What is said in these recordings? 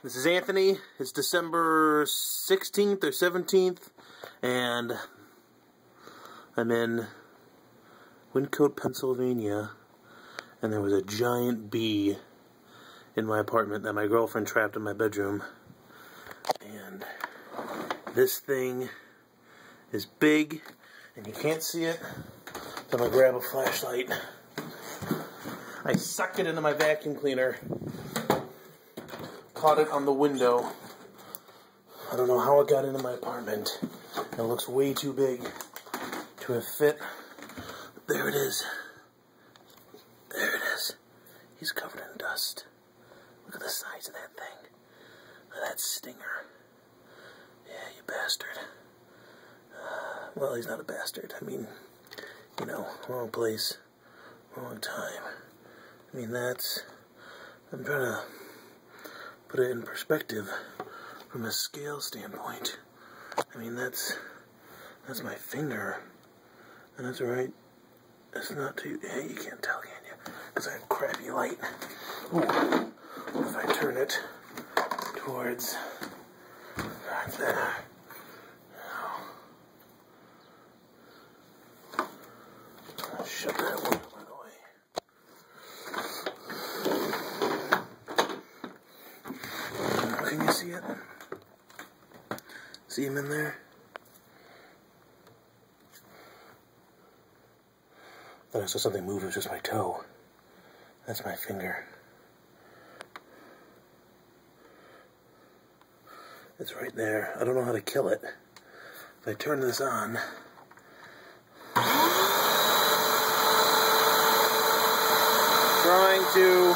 This is Anthony. It's December 16th or 17th, and I'm in Wyncote, Pennsylvania, and there was a giant bee in my apartment that my girlfriend trapped in my bedroom. And this thing is big, and you can't see it. So I'm gonna grab a flashlight. I sucked it into my vacuum cleaner caught it on the window. I don't know how it got into my apartment. It looks way too big to have fit. There it is. There it is. He's covered in dust. Look at the size of that thing. That stinger. Yeah, you bastard. Uh, well, he's not a bastard. I mean, you know, wrong place, wrong time. I mean, that's... I'm trying to put it in perspective from a scale standpoint. I mean, that's that's my finger, and that's right. It's not too. Yeah, you can't tell, can you? Because I have crappy light. Ooh. What if I turn it towards right there? Shut that one. Can you see it? See him in there? Then I saw something move, it was just my toe. That's my finger. It's right there. I don't know how to kill it. If I turn this on... Trying to...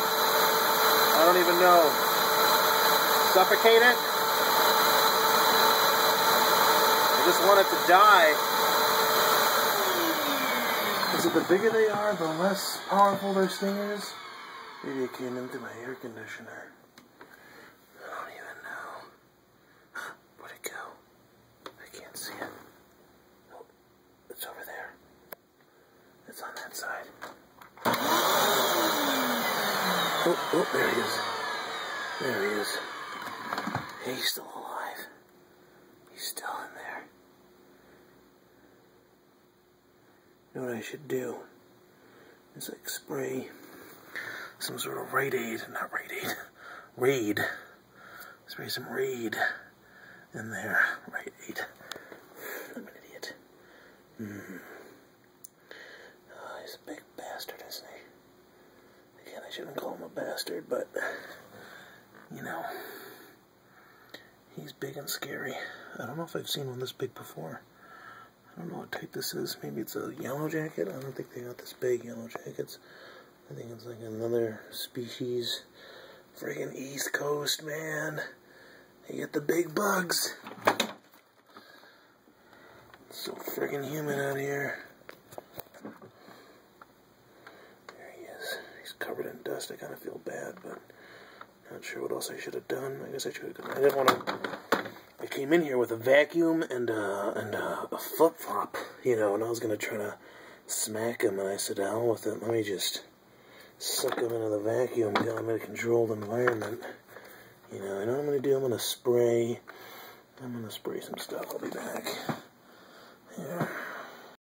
I don't even know suffocate it. I just want it to die. Is it the bigger they are, the less powerful their sting is? Maybe it came into my air conditioner. I don't even know. Where'd it go? I can't see it. Oh, it's over there. It's on that side. Oh, oh, there he is. There he is. He's still. Still in there. You know what I should do? Is like spray some sort of Raid Aid, not Raid Aid, Raid. Spray some Raid in there. Raid Aid. I'm an idiot. Mm. Oh, he's a big bastard, isn't he? Again, I shouldn't call him a bastard, but, you know. He's big and scary. I don't know if I've seen one this big before. I don't know what type this is. Maybe it's a yellow jacket. I don't think they got this big yellow jackets. I think it's like another species. Friggin' East Coast, man. You get the big bugs. It's so friggin' humid out here. There he is. He's covered in dust. I kind of feel bad, but not sure what else I should have done. I guess I should have. I didn't want to. I came in here with a vacuum and and a flip flop, you know, and I was gonna try to smack him, and I said, "Hell with it. Let me just suck him into the vacuum, get him in a controlled environment." You know, I know I'm gonna do. I'm gonna spray. I'm gonna spray some stuff. I'll be back. Here.